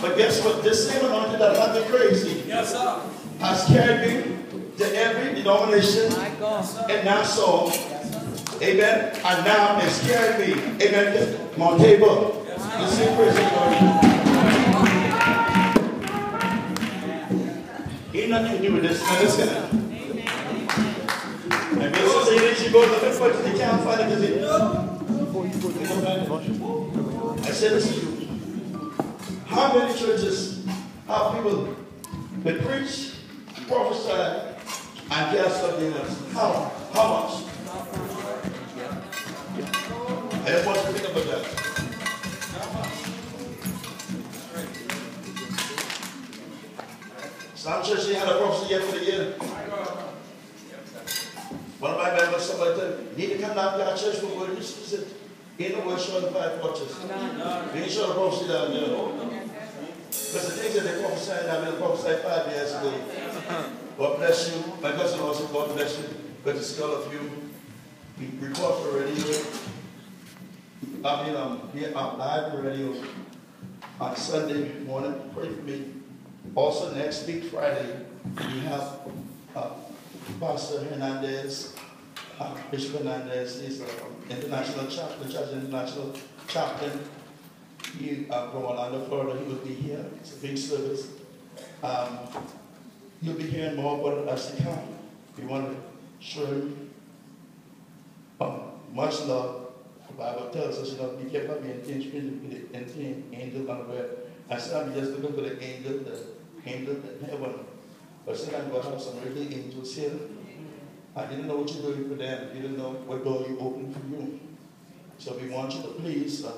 But guess what? This same anointing that had me crazy Yes, sir. has carried me to every denomination and in Nassau. Amen. And now it's carried me, amen, to Montego. The same crazy anointing. Ain't nothing to do with this. Now listen. And Mrs. Lady, she goes looking for it, they can't find it. They say, no. They don't find it. I said, listen to you. How many churches have people that preach, prophesy, and cast out demons? How? How much? I just want you to think about that. Some church they had a prophecy yet for the year. One of my members, somebody told me, need to come down to our church for word. You said, ain't no word showing the Five Porches. Ain't showing a prophecy down there. Because the things that they prophesied, I mean, prophesied five years ago. God bless you. My cousin also, God bless you. Good to see all of you. We record for radio. I mean, um, here, I'm live for radio on Sunday morning. Pray for me. Also, next week, Friday, we have uh, Pastor Hernandez, uh, Bishop Hernandez, he's the international chaplain, church international chaplain. He, uh, from Orlando, Florida, he will be here. It's a big service. Um, you'll be hearing more about they come. We want to show you um, much love. The Bible tells us, you know, be careful being instrumented with the angel unaware. I said, I'm just looking for the angel, the angel in heaven. But going to have some really angels here. I didn't know what you're doing for them. You didn't know what door you opened for you. So we want you to please uh,